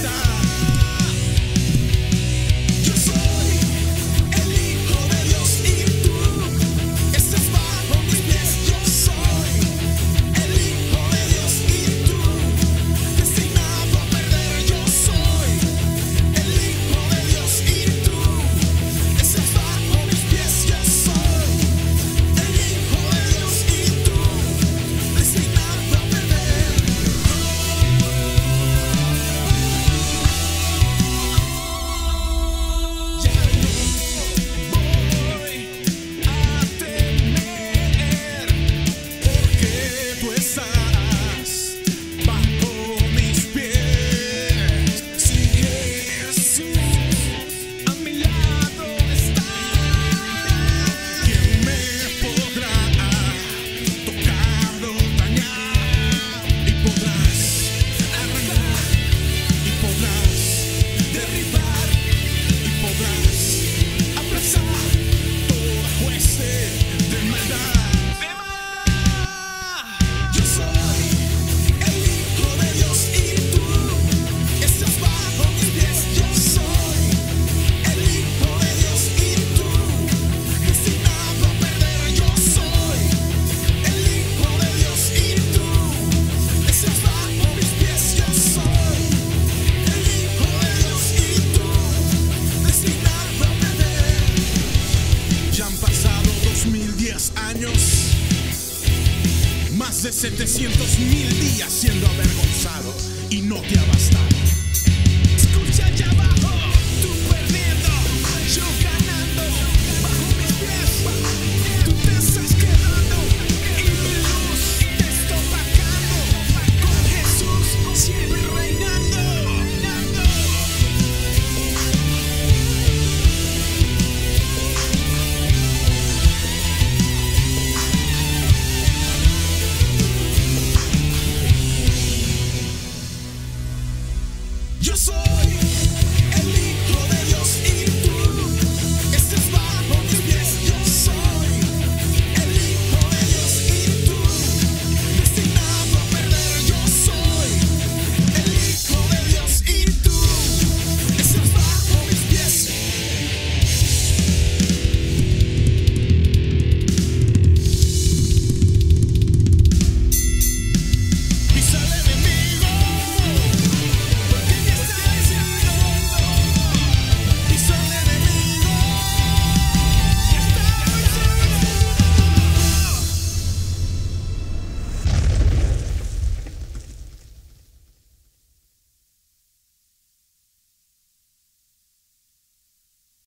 time. 700 mil días siendo avergonzado y no te ha soy